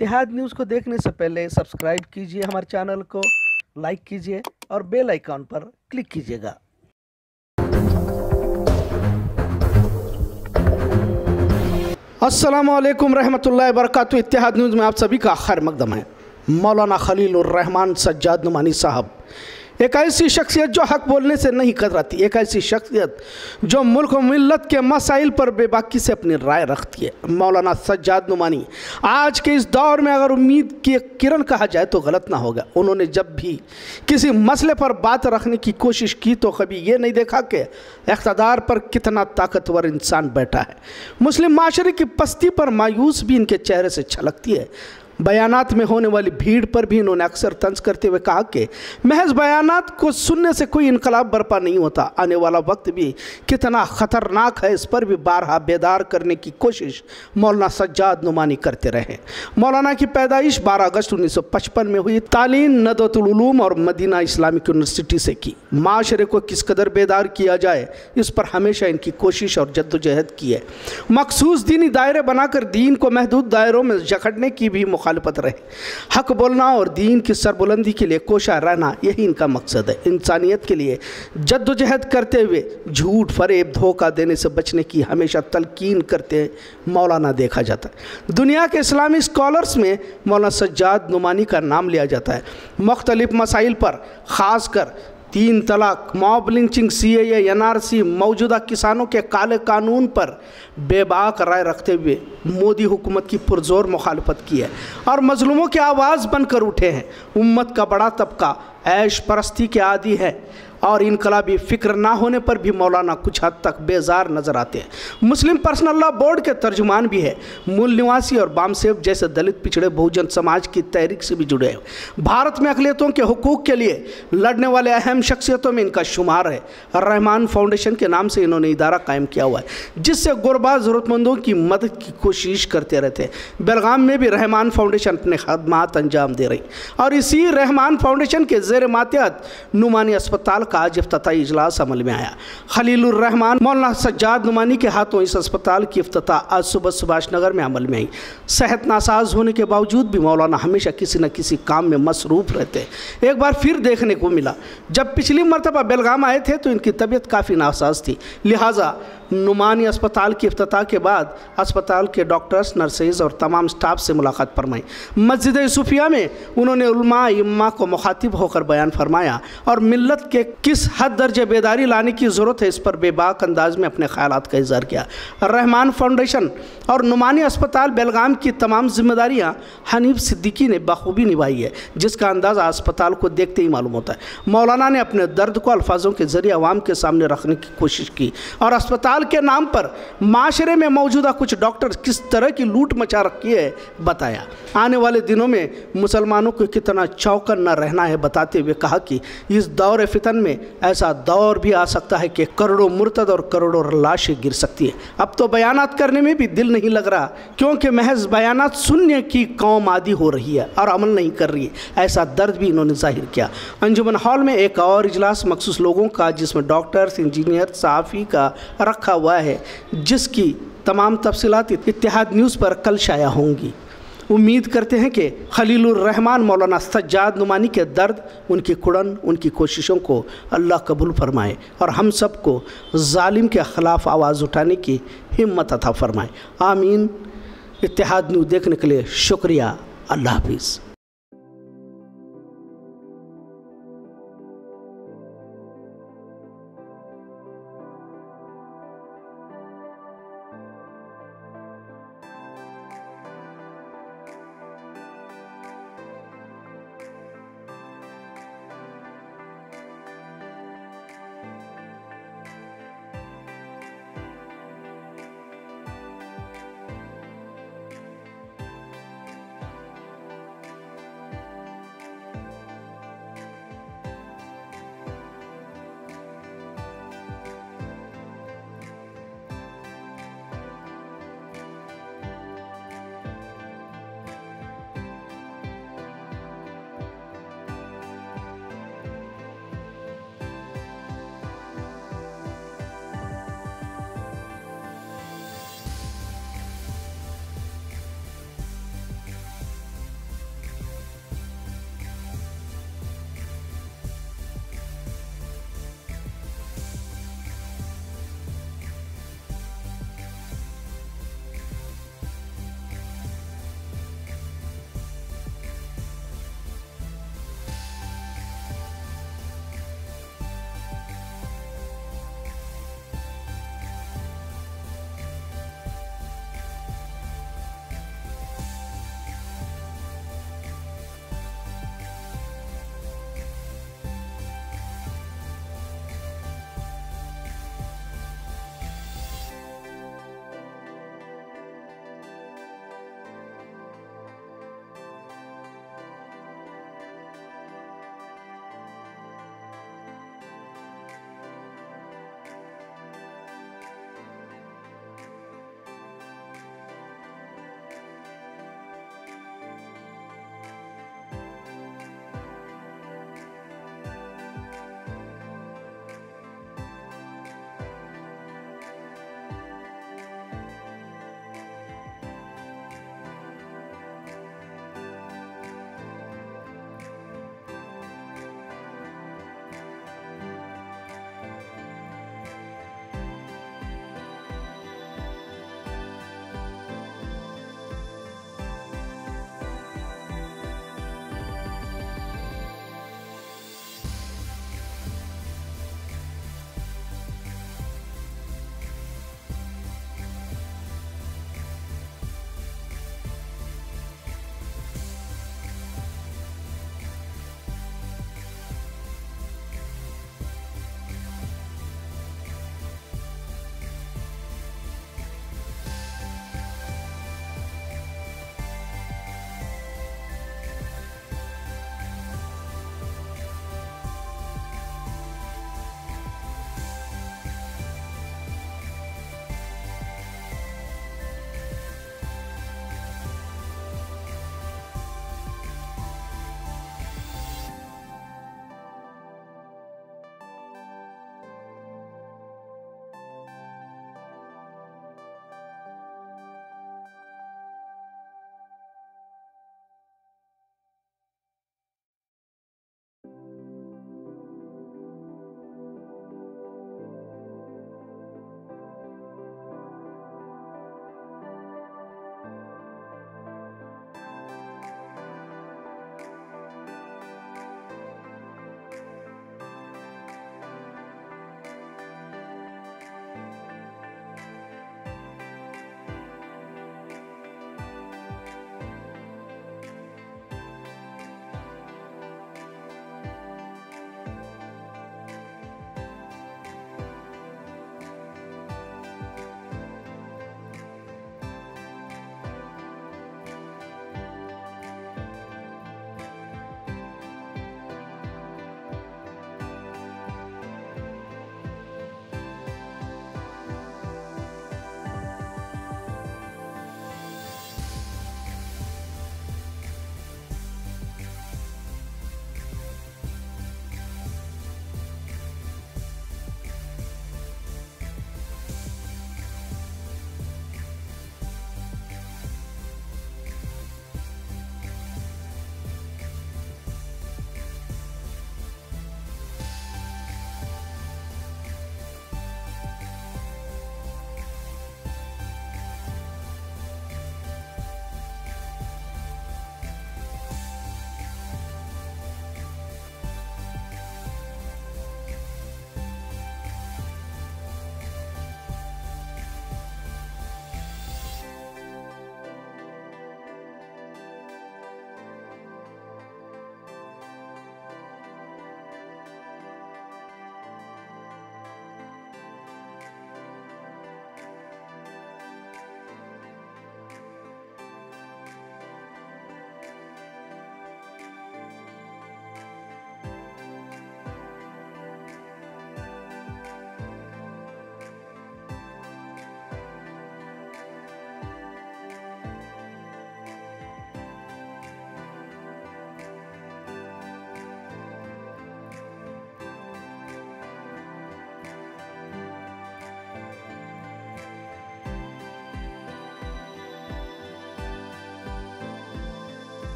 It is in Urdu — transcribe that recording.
اتحاد نیوز کو دیکھنے سے پہلے سبسکرائب کیجیے ہمارے چینل کو، لائک کیجیے اور بیل آئیکن پر کلک کیجیے گا۔ السلام علیکم رحمۃ اللہ وبرکاتہ۔ اتحاد نیوز میں آپ سبھی کا خیر مقدم ہے۔ مولانا خلیل الرحمن سجاد نمانی صاحب ایک ایسی شخصیت جو حق بولنے سے نہیں کتراتی ایک ایسی شخصیت جو ملک و ملت کے مسائل پر بے باکی سے اپنی رائے رکھتی ہے۔ مولانا سجاد نمانی آج کے اس دور میں اگر امید کی کرن کہا جائے تو غلط نہ ہوگا۔ انہوں نے جب بھی کسی مسئلے پر بات رکھنے کی کوشش کی تو کبھی یہ نہیں دیکھا کہ اقتدار پر کتنا طاقتور انسان بیٹھا ہے۔ مسلم معاشرے کی پستی پر مایوس بھی ان کے چہرے سے چھلکتی ہے۔ بیانات میں ہونے والی بھیڑ پر بھی انہوں نے اکثر طنز کرتے ہوئے کہا کہ محض بیانات کو سننے سے کوئی انقلاب برپا نہیں ہوتا۔ آنے والا وقت بھی کتنا خطرناک ہے، اس پر بھی بارہا بیدار کرنے کی کوشش مولانا سجاد نمانی کرتے رہے۔ مولانا کی پیدائش بارہ اگست انیس سو پچپن میں ہوئی۔ تعلیم ندوت العلوم اور مدینہ اسلامک یونیورسٹی سے کی۔ معاشرے کو کس قدر بیدار کیا جائے، اس پر ہمیشہ ان کی کوشش اور جد و جہد کی ہے۔ مخصوص دینی دائرے بنا کر دین کو محدود دائروں میں جکھڑنے کی بھی مخ مخالفت رہے۔ حق بولنا اور دین کی سربلندی کے لیے کوشاں رہنا، یہی ان کا مقصد ہے۔ انسانیت کے لیے جد و جہد کرتے ہوئے جھوٹ، فریب، دھوکہ دینے سے بچنے کی ہمیشہ تلقین کرتے مولانا دیکھا جاتا ہے۔ دنیا کے اسلامی اسکالرس میں مولانا سجاد نمانی کا نام لیا جاتا ہے۔ مختلف مسائل پر، خاص کر تین طلاق mob lynching C A A N R C موجودہ کسانوں کے کالے قانون پر بے باک رائے رکھتے ہوئے مودی حکومت کی پرزور مخالفت کی ہے۔ اور مظلوموں کی آواز بن کر اٹھے ہیں۔ امت کا بڑا طبقہ، عیش پرستی کے عادی ہے۔ اور انقلابی فکر نہ ہونے پر بھی مولانا کچھ حد تک بیزار نظر آتے ہیں۔ مسلم پرسنل لا بورڈ کے ترجمان بھی ہے مول نواسی اور بام سیب جیسے دلت پچھڑے بہوجن سماج کی تحریک سے بھی جڑے ہیں۔ بھارت میں اقلیتوں کے حقوق کے لیے لڑنے والے اہم شخصیتوں میں ان کا شمار ہے۔ رحمان فاؤنڈیشن کے نام سے انہوں نے ادارہ قائم کیا ہوا ہے، جس سے غربا ضرورت مندوں کی مدد کی کوشش کرتے رہتے ہیں۔ بلغام میں بھی رحمان فاؤنڈیشن اپنے خدمات انجام دے رہی اور اسی رحمان فاؤنڈیشن کے زیر ماتحت نعمانی اسپتال کا آج افتتاحی اجلاس عمل میں آیا۔ خلیل الرحمن مولانا سجاد نمانی کے ہاتھوں اس اسپتال کی افتتاح آج صبح سباش نگر میں عمل میں آئی۔ صحت ناساز ہونے کے باوجود بھی مولانا ہمیشہ کسی نہ کسی کام میں مصروف رہتے۔ ہیں ایک بار پھر دیکھنے کو ملا۔ جب پچھلی مرتبہ بیلگام آئے تھے تو ان کی طبیعت کافی ناساز تھی۔ لہٰذا نمانی اسپتال کی افتتاح کے بعد اسپتال کے ڈاکٹرز نرسیز اور تمام سٹاپ سے ملاقات فرمائی۔ مسجد صوفیہ میں انہوں نے علماء امہ کو مخاطب ہو کر بیان فرمایا اور ملت کے کس حد درجہ بیداری لانے کی ضرورت ہے اس پر بے باک انداز میں اپنے خیالات کا اظہار کیا۔ رحمان فاؤنڈیشن اور نمانی اسپتال بیلگام کی تمام ذمہ داریاں حنیف صدیقی نے بخوبی نبھائی ہے، جس کا اندازہ اسپتال کو دیکھتے ہی معلوم ہوتا ہے۔ مولانا نے اپنے درد کو الفاظوں کے ذریعے عوام کے سامنے رکھنے کی کوشش کی اور اسپتال ہڑتال کے نام پر معاشرے میں موجودہ کچھ ڈاکٹر کس طرح کی لوٹ مچا رکھی ہے بتایا۔ آنے والے دنوں میں مسلمانوں کو کتنا چوکن نہ رہنا ہے بتاتے ہوئے کہا کہ اس دور فتن میں ایسا دور بھی آ سکتا ہے کہ کروڑوں مرتد اور کروڑوں لاشیں گر سکتی ہے اب تو بیانات کرنے میں بھی دل نہیں لگ رہا، کیونکہ محض بیانات سننے کی قوم عادی ہو رہی ہے اور عمل نہیں کر رہی ہے۔ ایسا درد بھی انہوں نے ظاہر کیا۔ انجمن ہال میں ایک اور اجلاس مخصوص لوگوں کا، جس میں ڈاکٹرز، انجینئر، صحافی کا رقص رکھا ہوا ہے، جس کی تمام تفصیلات اتحاد نیوز پر کل شائع ہوں گی۔ امید کرتے ہیں کہ خلیل الرحمن مولانا سجاد نمانی کے درد، ان کی کڑن، ان کی کوششوں کو اللہ قبول فرمائے اور ہم سب کو ظالم کے خلاف آواز اٹھانے کی ہمت عطا فرمائے۔ آمین۔ اتحاد نیوز دیکھنے کے لیے شکریہ۔ اللہ حافظ۔